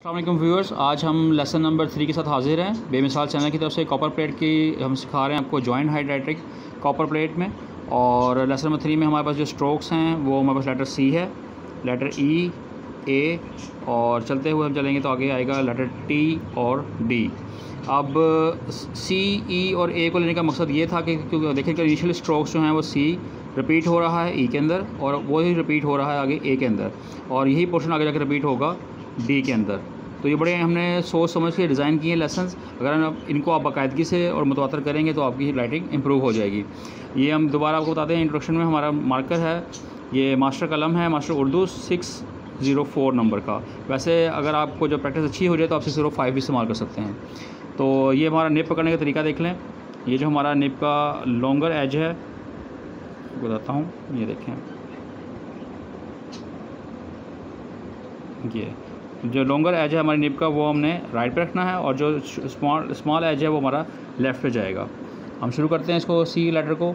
अल्लाम viewers आज हम lesson number three के साथ हाजिर हैं। बेमिसाल चैनल की तरफ़ से कॉपर प्लेट की हम सिखा रहे हैं आपको जॉइंट हाइड्रेटिक कॉपर प्लेट में। और लेसन नंबर थ्री में हमारे पास जो स्ट्रोक्स हैं, वो हमारे पास लेटर सी है लेटर ई ए और चलते हुए हम चलेंगे तो आगे आएगा लेटर टी और डी अब सी ई और ए को लेने का मकसद ये था कि क्योंकि देखें कि इनिशियल स्ट्रोक्स जो हैं, वो सी रिपीट हो रहा है ई e के अंदर और वही रिपीट हो रहा है आगे ए के अंदर। और यही पोर्शन आगे जाकर रिपीट होगा। डी के अंदर। तो ये बड़े हमने सोच समझ के डिज़ाइन किए हैं लेसन अगर हम इनको आप बाकायदगी से और मुतवातर करेंगे तो आपकी राइटिंग इम्प्रूव हो जाएगी। ये हम दोबारा आपको बताते हैं इंट्रोडक्शन में हमारा मार्कर है। ये मास्टर कलम है master Urdu six zero four number का। वैसे अगर आपको जो प्रैक्टिस अच्छी हो जाए तो आप सिक्स ज़ीरो फाइव भी इस्तेमाल कर सकते हैं। तो ये हमारा निप पकड़ने का तरीका देख लें। ये जो हमारा निप का लॉन्गर एज है बताता हूँ, ये देखें। ये। जो लॉन्गर एज है हमारी निप का, वो हमने राइट पे रखना है और जो स्मॉल स्मॉल एज है वो हमारा लेफ़्ट पे जाएगा। हम शुरू करते हैं इसको सी लेटर को।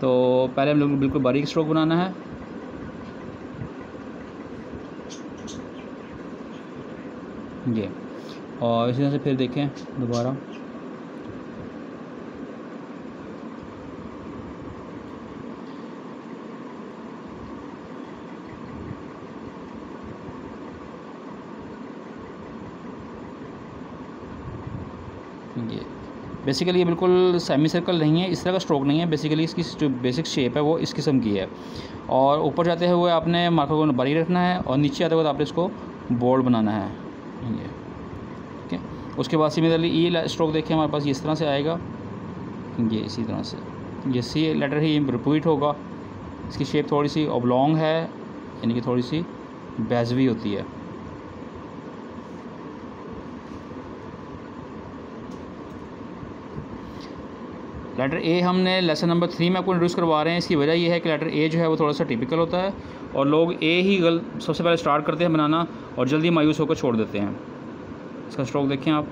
तो पहले हम लोग बिल्कुल बारीक स्ट्रोक बनाना है। ये। और इसी तरह से फिर देखें दोबारा। ये बेसिकली ये बिल्कुल सेमी सर्कल नहीं है, इस तरह का स्ट्रोक नहीं है। बेसिकली इसकी जो बेसिक शेप है, वो इस किस्म की है। और ऊपर जाते हुए आपने मार्कर को बरी रखना है और नीचे आते हुए आपने इसको बोल्ड बनाना है। ये, ठीक है? उसके बाद सिमिलरली ई स्ट्रोक देखें हमारे पास इस तरह से आएगा। ये इसी तरह से। ये सी लेटर ही रिपीट होगा। इसकी शेप थोड़ी सी ओबलॉन्ग है, यानी कि थोड़ी सी बैजवी होती है। लेटर ए हमने लेसन नंबर थ्री में आपको इंट्रोड्यूस करवा रहे हैं। इसकी वजह यह है कि लेटर ए जो है वो थोड़ा सा टिपिकल होता है और लोग ए ही गल, सबसे पहले स्टार्ट करते हैं बनाना और जल्दी मायूस होकर छोड़ देते हैं। इसका स्ट्रोक देखें आप।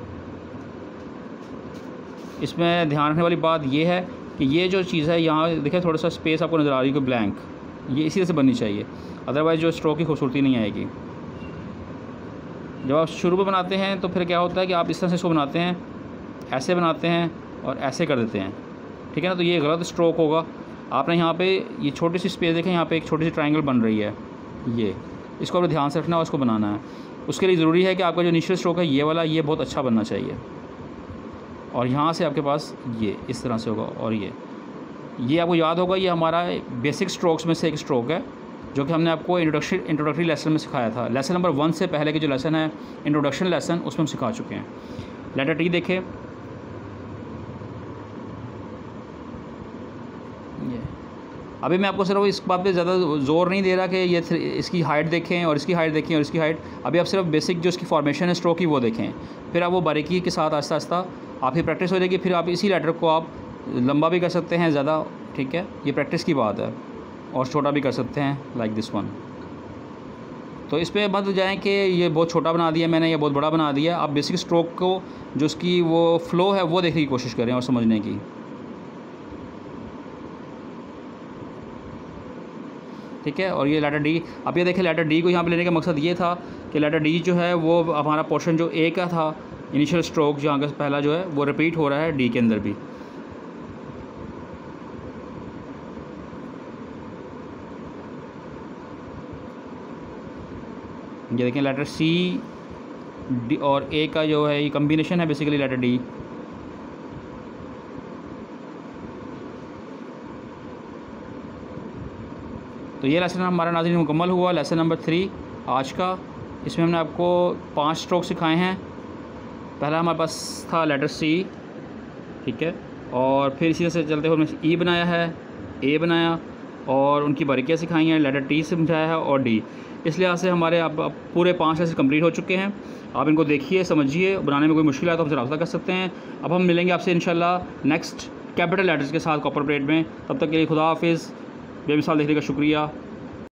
इसमें ध्यान रखने वाली बात यह है कि ये जो चीज़ है, यहाँ देखें थोड़ा सा स्पेस आपको नज़र आ रही है ब्लैंक ये इसी तरह से बननी चाहिए। अदरवाइज़ जो स्ट्रोक की खूबसूरती नहीं आएगी। जब आप शुरू में बनाते हैं तो फिर क्या होता है कि आप इस तरह से इसको बनाते हैं, ऐसे बनाते हैं और ऐसे कर देते हैं। ठीक है ना? तो ये गलत स्ट्रोक होगा। आपने यहाँ पे ये छोटी सी स्पेस देखें यहाँ पे एक छोटी सी ट्रायंगल बन रही है। ये। इसको आपको ध्यान से रखना है और उसको बनाना है। उसके लिए ज़रूरी है कि आपका जो इनिशियल स्ट्रोक है, ये वाला, ये बहुत अच्छा बनना चाहिए। और यहाँ से आपके पास ये, इस तरह से होगा और ये। ये आपको याद होगा, ये हमारा बेसिक स्ट्रोक्स में से एक स्ट्रोक है, जो कि हमने आपको इंट्रोडक्शन इंट्रोडक्टरी लेसन में सिखाया था। लेसन नंबर वन से पहले के जो लेसन है इंट्रोडक्शन लेसन उसमें हम सिखा चुके हैं। लेटर टी देखें ये अभी मैं आपको सिर्फ़ इस बात पे ज़्यादा ज़ोर नहीं दे रहा कि ये इसकी हाइट देखें और इसकी हाइट देखें और इसकी हाइट अभी आप सिर्फ़ बेसिक जो इसकी फॉर्मेशन है स्ट्रोक की, वो देखें। फिर आप वो बारीकी के साथ आस्ता आहिस्ता आपकी प्रैक्टिस हो जाएगी, फिर आप इसी लेटर को आप लंबा भी कर सकते हैं, ज़्यादा, ठीक है? ये प्रैक्टिस की बात है और छोटा भी कर सकते हैं लाइक दिस वन तो इस पर मत जाएँ कि ये बहुत छोटा बना दिया मैंने ये बहुत बड़ा बना दिया। आप बेसिक स्ट्रोक को, जो उसकी वो फ़्लो है, वो देखने की कोशिश करें और समझने की। ठीक है? और ये लेटर डी अब ये देखें लेटर डी को यहाँ पे लेने का मकसद ये था कि लेटर डी जो है वो हमारा पोर्शन जो ए का था इनिशियल स्ट्रोक जहाँ का पहला जो है, वो रिपीट हो रहा है डी के अंदर भी। ये देखें लेटर सी डी और ए का जो है, ये कम्बिनेशन है बेसिकली लेटर डी तो ये लेसन हमारा नाजिन मुकम्मल हुआ। लेसन नंबर थ्री आज का। इसमें हमने आपको पाँच स्ट्रोक सिखाए हैं। पहला हमारे पास था लेटर सी ठीक है? और फिर इसी से चलते हुए ई e बनाया है ए बनाया, और उनकी बारीकियाँ सिखाई हैं लेटर टी से समझाया है और डी इस लिहाज से हमारे अब पूरे पाँच ऐसे कंप्लीट हो चुके हैं। आप इनको देखिए, समझिए, बनाने में कोई मुश्किल है तो हमसे रब्ता कर सकते हैं। अब हम मिलेंगे आपसे, इंशाल्लाह नेक्स्ट कैपिटल लेटर्स के साथ कॉपर प्लेट में। तब तक के लिए खुदा हाफिज़। बेमिसाल देखने का शुक्रिया।